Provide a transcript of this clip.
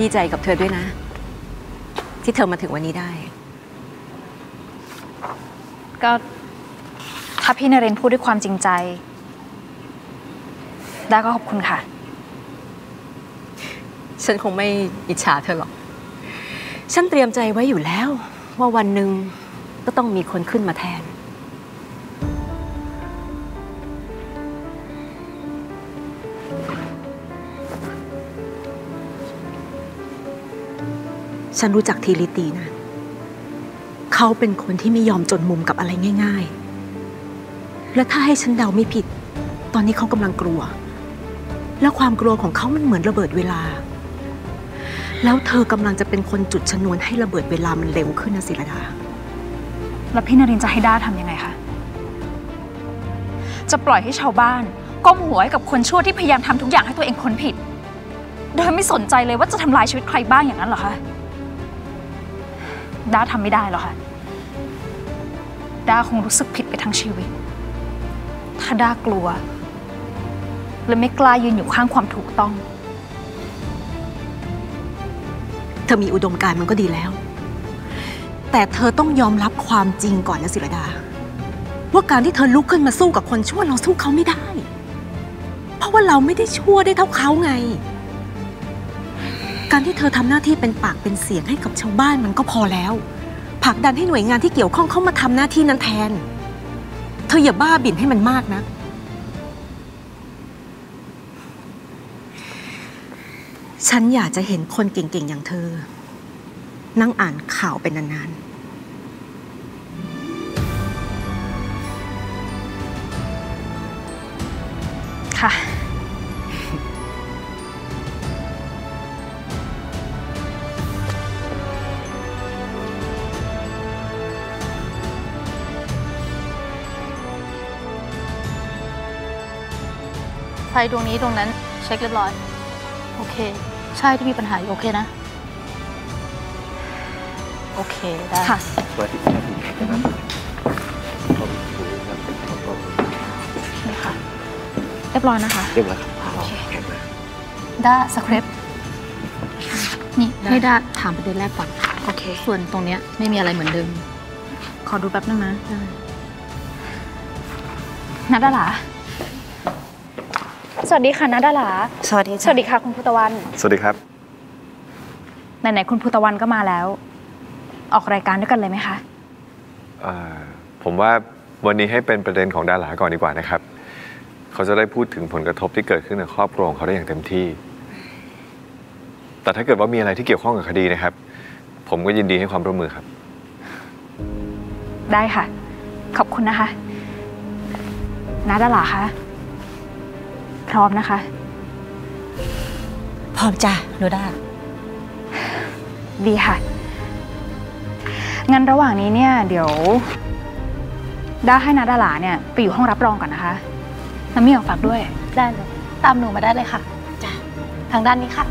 ดีใจกับเธอด้วยนะ ที่เธอมาถึงวันนี้ได้ ก็ถ้าพี่นรินทร์พูดด้วยความจริงใจ ได้ก็ขอบคุณค่ะ ฉันคงไม่อิจฉาเธอหรอก ฉันเตรียมใจไว้อยู่แล้ว ว่าวันหนึ่งก็ต้องมีคนขึ้นมาแทน ฉันรู้จักทีริตีนะ เขาเป็นคนที่ไม่ยอมจนมุมกับอะไรง่าย ๆ และถ้าให้ฉันเดาไม่ผิด ตอนนี้เขากำลังกลัว แล้วความกลัวของเขามันเหมือนระเบิดเวลา แล้วเธอกำลังจะเป็นคนจุดชนวนให้ระเบิดเวลามันเร็วขึ้นนะศิรดา แล้วพี่นรินจะให้ด้าทำยังไงคะ จะปล่อยให้ชาวบ้านก้มหัวให้กับคนชั่วที่พยายามทำทุกอย่างให้ตัวเองพ้นผิด โดยไม่สนใจเลยว่าจะทำลายชีวิตใครบ้างอย่างนั้นเหรอคะ ด้าทำไม่ได้หรอกค่ะ ด้าคงรู้สึกผิดไปทั้งชีวิต ถ้าด้ากลัวและไม่กล้ายืนอยู่ข้างความถูกต้อง เธอมีอุดมการณ์มันก็ดีแล้ว แต่เธอต้องยอมรับความจริงก่อนนะศิรดา ว่าการที่เธอลุกขึ้นมาสู้กับคนชั่วเราสู้เขาไม่ได้ เพราะว่าเราไม่ได้ชั่วได้เท่าเขาไง การที่เธอทำหน้าที่เป็นปากเป็นเสียงให้กับชาวบ้านมันก็พอแล้วผลักดันให้หน่วยงานที่เกี่ยวข้องเข้ามาทำหน้าที่นั้นแทน เธออย่าบ้าบิ่นให้มันมากนะ ฉันอยากจะเห็นคนเก่งๆ อย่างเธอ นั่งอ่านข่าวเป็นนานๆค่ะ ไฟดวงนี้ดวงนั้นเช็คเรียบร้อย โอเค ใช่ที่มีปัญหาอยู่โอเคนะ โอเค ได้ค่ะนี่ค่ะ เรียบร้อยนะคะ เรียบร้อยครับโอเคด้าสคริปต์นี่ให้ด้าถามประเด็นแรกก่อน โอเค ส่วนตรงเนี้ยไม่มีอะไรเหมือนเดิม ขอดูแป๊บนึงนะนัดดารา สวัสดีค่ะนัดดาราสวัสดีสวัสดีค่ะคุณพุตะวัน สวัสดีครับ ไหนๆคุณพุตะวันก็มาแล้ว ออกรายการด้วยกันเลยไหมคะเอ่อผมว่าวันนี้ให้เป็นประเด็นของดาราก่อนดีกว่านะครับ เขาจะได้พูดถึงผลกระทบที่เกิดขึ้นในครอบครัวของเขาได้อย่างเต็มที่ แต่ถ้าเกิดว่ามีอะไรที่เกี่ยวข้องกับคดีนะครับ ผมก็ยินดีให้ความร่วมมือครับ ได้ค่ะ ขอบคุณนะคะนัดดาราคะ พร้อมนะคะ พร้อมจ้ะโนด้าดีค่ะ งั้นระหว่างนี้เนี่ยเดี๋ยวด้าให้นาดาหลาเนี่ยไปอยู่ห้องรับรองก่อนนะคะน้ำมีออกฝากด้วย ได้เลยตามหนูมาได้เลยค่ะจ้ะทางด้านนี้ค่ะ